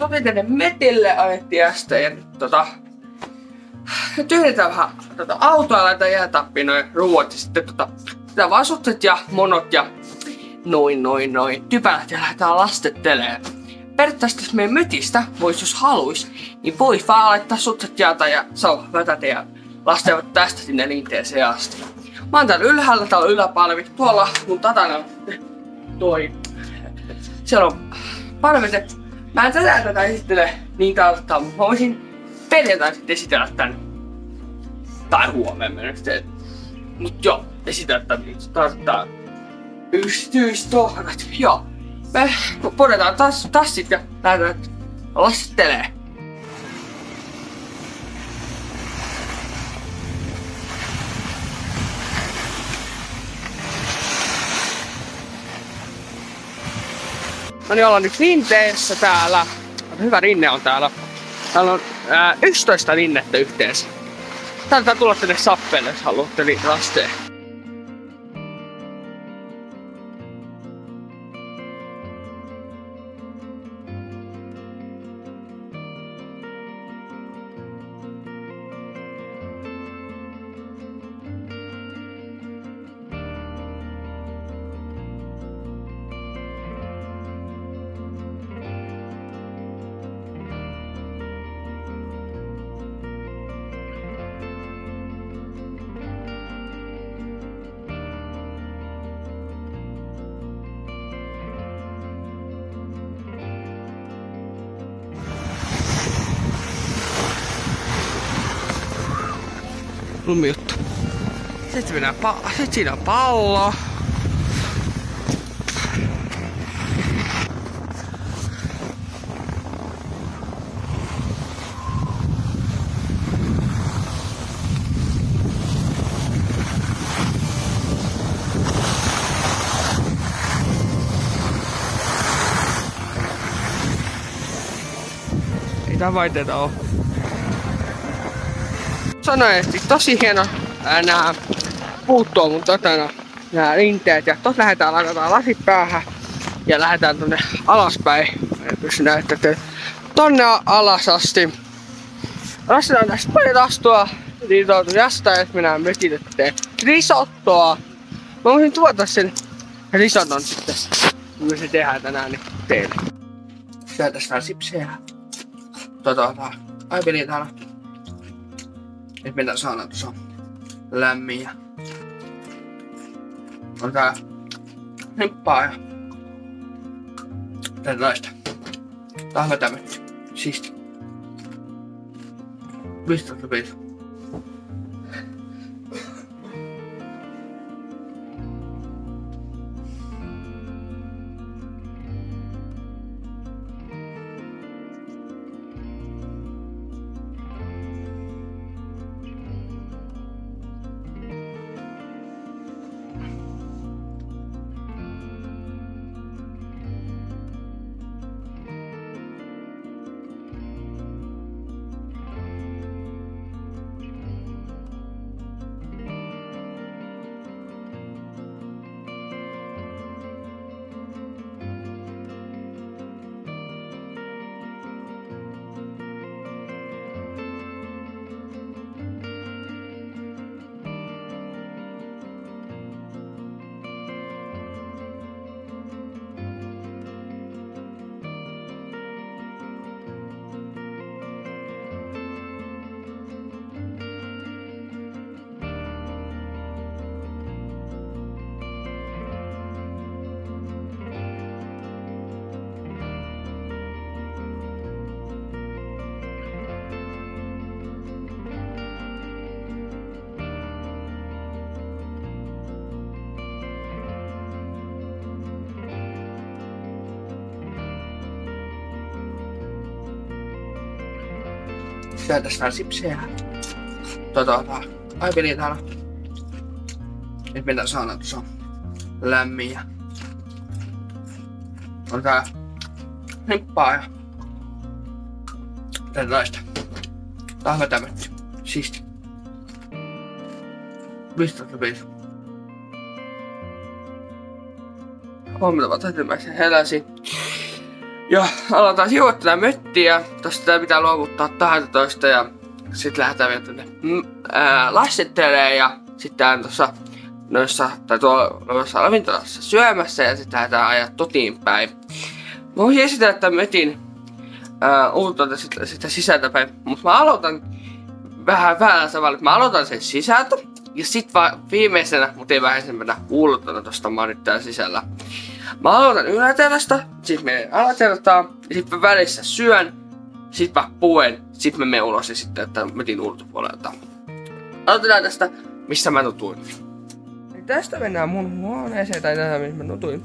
Tultiin tänne metille, ajettiin ja nyt tota... Nyt yritetään vähän tota, autoa laittaa jäätappiin noin ruuat ja sitten tota... Sitä vasukset ja monot ja noin noin noin typälät ja lähdetään lastettelee. Periaatteessa meidän mytistä vois jos haluis, niin voi vaan laittaa sutset jäätä ja saa vätätä ja lastevat tästä sinne liinteeseen asti. Mä oon täällä ylhäällä, täällä on yläpalvi. Tuolla mun tatana on toi. Siellä on palvelut. Mä tätä tätä esittele niin mutta mä voisin perjantai sitten esitellä tän. Tai huomenna sitten. Mut joo, esitellä tän niin tarkkaan. Yksityistohkat, joo. Me puretaan tass, tassit ja lähdetään lastittelee. No niin, ollaan nyt rinteessä täällä. Hyvä rinne on täällä. Täällä on ää, 11 rinnettä yhteensä. Täällä tulla tänne sappeelle, jos haluatte niitä lasteja. Lumijuttu. Sitten, mennään pa- Sitten siinä on pallo. Ei tää vaiteita oo sanoin, että tosi hieno ää, nää puuttuu mun totana nää rinteet ja tos lähdetään lakataan lasit päähän ja lähdetään tonne alaspäin. En pysty näyttämään tonne alas asti. Rastetaan tästä paljon astua, niin tuotu jostain, että minä mökille risottoa. Mä voisin tuota sen risoton sitten, kun se tehdään tänään niin teille. Syötäs vähän sipsejä. Tota, ai peli täällä. Nyt mennään saunaan tuossa lämmin ja on tää hemppaa ja tällaista. Tahvetämöt. Siisti. Mistä se piisi? syötäs vähän sipsejä. Tota, ai peli täällä. Nyt mennään saunaan tuossa lämmin ja on tää hemppaa ja tällaista. Tahvetämöt. Siisti. Mistä se piisi? Huomenta vaan täytymäisen heläsi. Ja aloitan sijoittaa möttiä. Tosta tää pitää luovuttaa 12 ja sit lähdetään vielä tänne ää, ja sitten tuossa noissa, tai tuolla ravintolassa syömässä ja sitten lähdetään ajaa totiin päin. Mä voisin esitellä tämän mötin ulkoilta sitä, sitä sisältä päin, mutta mä aloitan vähän vähän tavalla, että mä aloitan sen sisältä ja sit vaan viimeisenä, mutta ei vähäisempänä, ulkona tosta täällä sisällä. Mä aloitan yläterrasta, sit menen alatertaan, ja sit mä välissä syön, sit mä puen, sit mä menen ulos ja sitten että metin ulkopuolelta. Aloitetaan tästä, missä mä nutuin. Tästä mennään mun huoneeseen, tai tähän missä mä nutuin.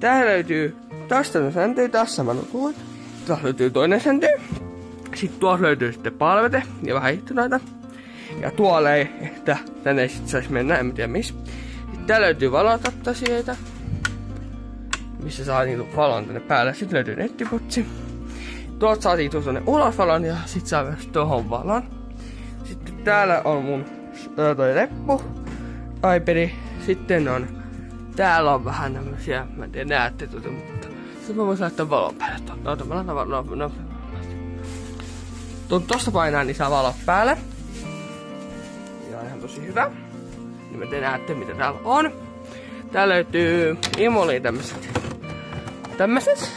Tää löytyy tästä sänty, tässä mä nutuin. Tässä löytyy toinen sänty. Sitten tuossa löytyy sitten palvete ja vähän ikkunoita. Ja tuolla ei, että tänne ei sit saisi mennä, en tiedä missä. Sitten tää löytyy valotattasioita missä saa niinku valon tänne päälle. Sitten löytyy nettiputsi. Tuolta saatiin tuonne ulos valon ja sit saa myös tohon valon. Sitten täällä on mun toi leppu, iPad. Sitten on, täällä on vähän tämmösiä, mä en tiedä näette tuota, mutta sitten mä voisin laittaa valon päälle. No, mä laitan valon, no, no. Tuon tosta painaa, niin saa valot päälle. Ja ihan tosi hyvä. Niin te näette mitä täällä on. Tää löytyy Imoliin tämmöset tämmöses.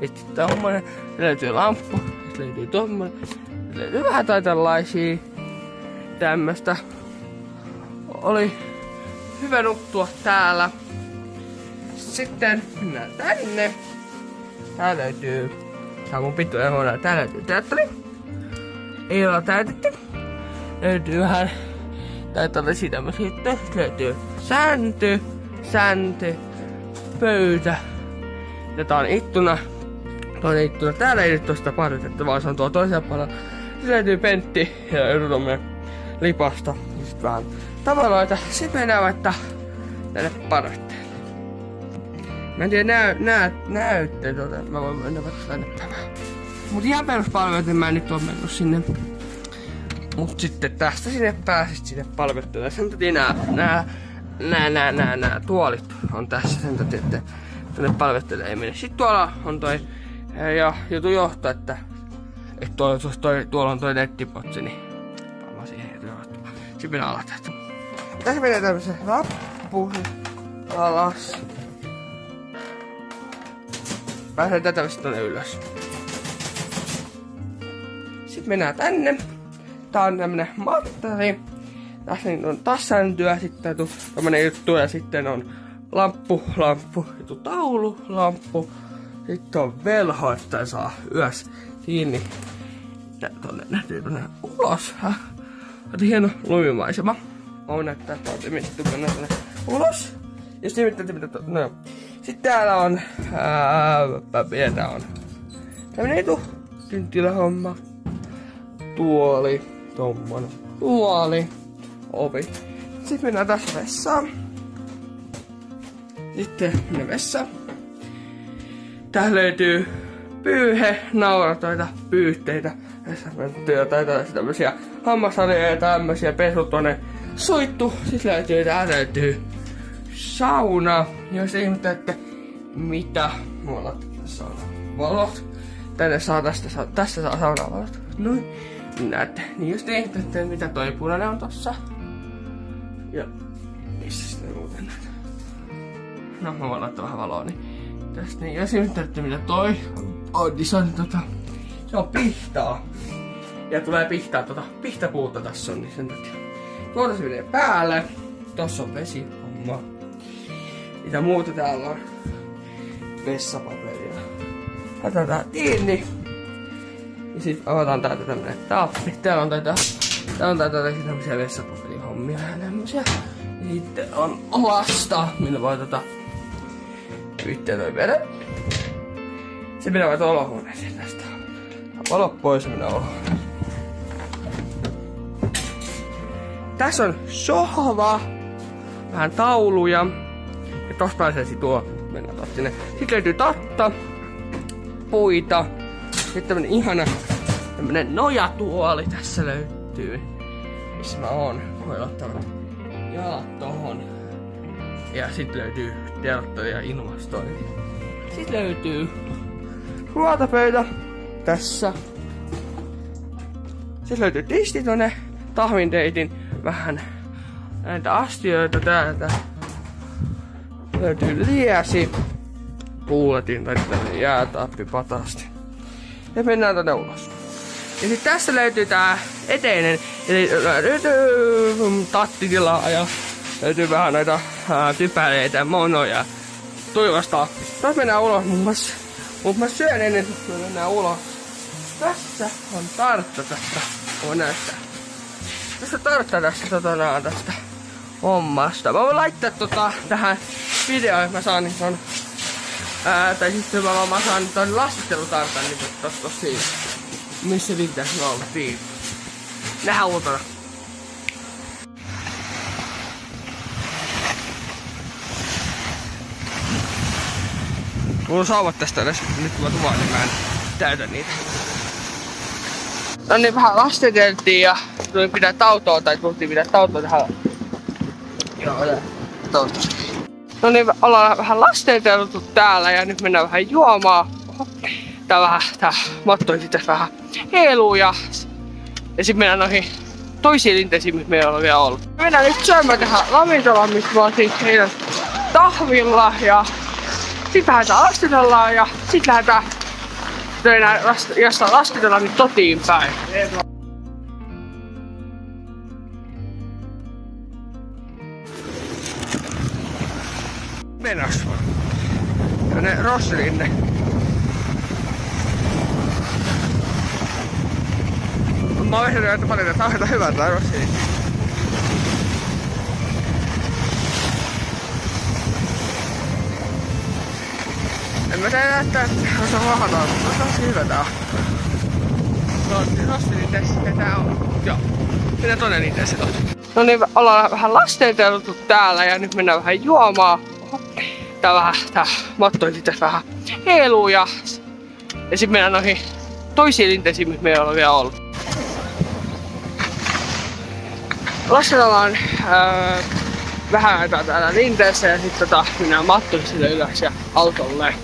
Sitten tommonen, löytyy lamppu, sitten löytyy tommonen, löytyy vähän tai tällaisia tämmöstä. Oli hyvä nuktua täällä. Sitten mennään tänne. Tää löytyy, tää on mun pittu huone, tää löytyy teatteri. Ei olla täytetty. Löytyy vähän tai tällaisia tämmösiä, sitten löytyy sänty, sänty, pöytä, ja tää on ittuna. Toinen ittuna. Täällä ei nyt tosta parvitetta, vaan se on tuo toisella puolella. Sitten löytyy pentti ja joudumme lipasta. Sit vähän tavaloita. Sitten mennään vaikka tänne parvetteen. Mä en tiedä, näy, näy, näytte tuota, että mä voin mennä vaikka tänne päin. Mut ihan peruspalveluiden mä en nyt oo mennyt sinne. Mut sitten tästä sinne pääsit sinne palveluille. Sen takia nää, nää, nää, nää, nää, nää tuolit on tässä. Sen takia, että tänne mene. Sitten tuolla on toi, ja jutu johto, että, että toi, toi, tuolla on toi nettipotsi, niin mä siihen johto. Sitten minä aloitan. Tässä menee tämmösen lappu alas. Pääsee tätä tonne ylös. Sitten mennään tänne. Tää on tämmönen mattari. Tässä on tassantyö, sitten tämmönen juttu ja sitten on lamppu, lamppu, tu taulu, lamppu. Sitten on velho, että saa yös kiinni. Tonne näkyy tonne ulos. Otin hieno lumimaisema. Mä näyttää, että on mietitty mennä tonne ulos. Sitten mietitty, mitä. No. Sitten täällä on... Ää, pientä on. Tämmönen etu. Kynttilähomma. Tuoli. Tommonen. Tuoli. Ovi. Sitten mennään tässä vessaan. Sitten mennään vessaan. Tää löytyy pyyhe, nauratoita, pyyhteitä, tai tämmösiä hammasharjoja ja tämmösiä pesutone suittu. Sitten löytyy, tää löytyy sauna. Jos ihmettelette, mitä mulla on valot. Tänne saa tästä, saa, tässä saa saunavalot. Noin. Näette. Niin jos te ihmettelette, mitä toi punainen on tossa. Ja No mä voin laittaa vähän valoa, niin tästä niin. Ja ihmettelette, mitä toi on, niin se on tota, se on pihtaa. Ja tulee pihtaa tota, pihtapuuta tässä on, niin sen takia. Tuolta se menee päälle. Tossa on vesi, homma. Mitä muuta täällä on? Vessapaperia. Laitetaan tää kiinni. Ja sit avataan täältä tämmönen tappi. Täällä on tätä, täällä on tätä tämmösiä vessapaperia-hommia ja tämmösiä. Ja sitten on lasta, millä voi tota yhteen toi. Se menee vaikka olohuoneeseen tästä. Valo pois minä olohuoneeseen. Tässä on sohva, vähän tauluja. Ja tossa pääsee sit tuo, mennään taas sinne. Sitten löytyy tatta, puita. Sitten tämmönen ihana tämmönen nojatuoli tässä löytyy. Missä mä oon. Voi ottaa jalat tohon. Ja sitten löytyy teltta ja ilmastointi. Sitten löytyy ruokapöytä tässä. Sitten löytyy tisti tonne tahvinteitin vähän näitä astioita täältä. Löytyy liäsi, puuletin tai tällainen jäätappi patasti. Ja mennään tänne ulos. Ja sitten tässä löytyy tää eteinen, eli löytyy tattitilaa ja löytyy vähän näitä ää, typäleitä ja monoja. Tuivasta. Tässä mennään ulos muun muassa. Mut mä syön ennen kuin me mennään ulos. Tässä on tartta tästä. Voi näyttää. Tässä tartta tästä tota, tästä hommasta. Mä voin laittaa tota tähän videoon, että mä saan niin ton, ää, tai sitten mä, mä saan ton lastentelutartan niin tossa tossa Missä pitäis me olla siinä. Nähdään ulkona. Mulla on sauvat tästä edes. Nyt kun mä tuvan, niin mä en täytä niitä. No niin, vähän lastenteltiin ja tulin pitää tautoa, tai tultiin pitää tautoa tähän. Joo, toivottavasti. No niin, ollaan vähän lastenteltu täällä ja nyt mennään vähän juomaan. Tää vähän, tää mottoi sitten vähän heiluu ja, ja sitten mennään noihin toisiin linteisiin, missä meillä on vielä ollut. Me mennään nyt syömään tähän ravintolaan, missä mä oon siis heidän tahvilla ja sitten lähdetään laskitellaan ja sitten lähdetään jossain laskitellaan niin totiin päin. Menossa. Tänne Rosserinne. Mä oon ehtinyt, että paljon että on hyvä tää Rosseri. Mä tiedä, että on se mahdoton, mutta se on hyvä tää. Se on Rossinin tässä, ja tää on, joo. Mennään tonne niitä silloin. No niin, ollaan vähän lastenteltu täällä ja nyt mennään vähän juomaan. Tää vähän, tää mottoi sitten vähän heiluu ja, ja sitten mennään noihin toisiin linteisiin, missä meillä on vielä ollut. Lastentellaan ää, vähän aikaa täällä linteessä ja sitten tota, mennään mattoisille ylös ja autolle.